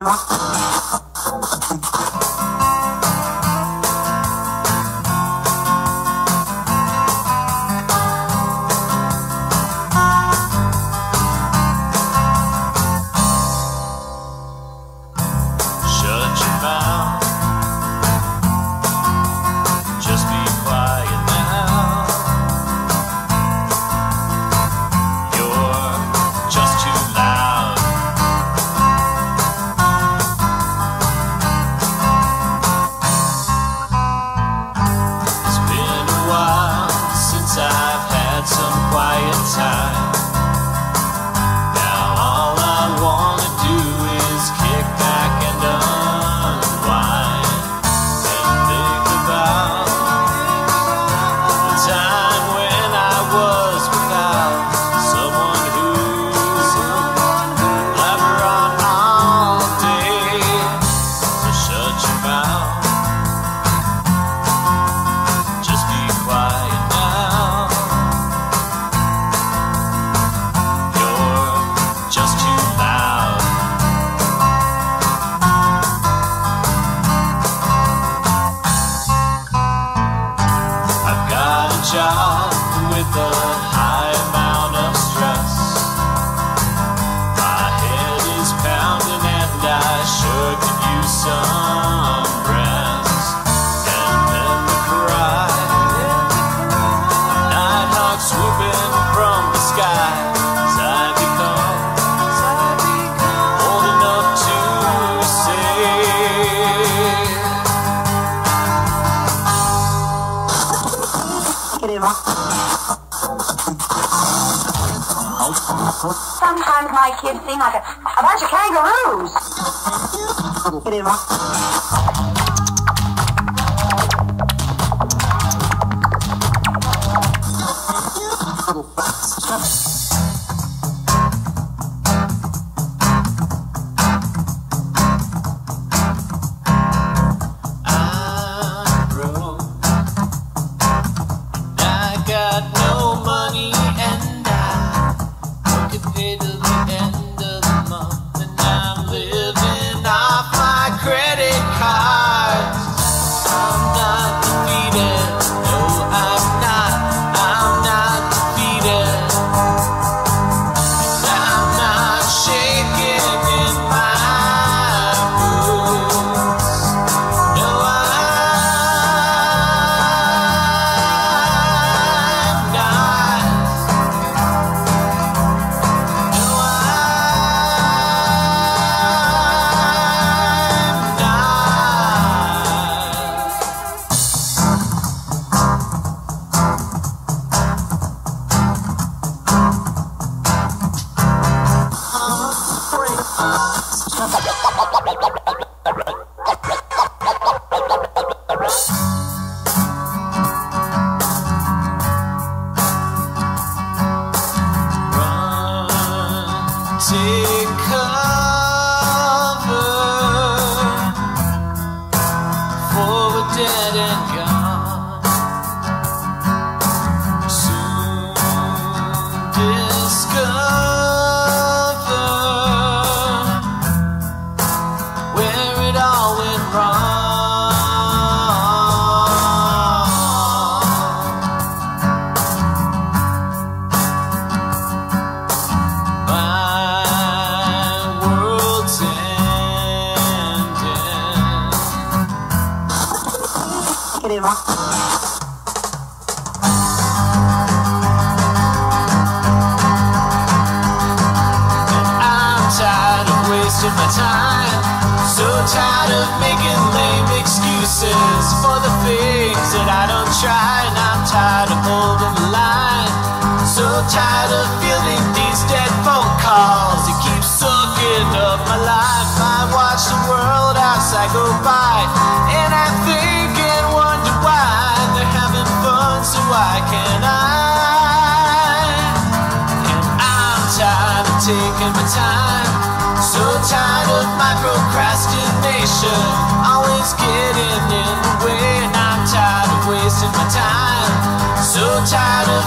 啊。Time. Job with a high amount of stress. My head is pounding and I sure could use some rest. And then the cry, nighthawk swooping from the sky. Sometimes my kids seem like a, a bunch of kangaroos. I'm tired of wasting my time. So tired of making lame excuses for the things that I don't try. And I'm tired of holding the line. So tired of taking my time. So tired of my procrastination. Always getting in the way. And I'm tired of wasting my time. So tired of